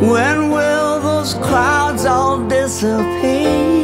When will those clouds all disappear?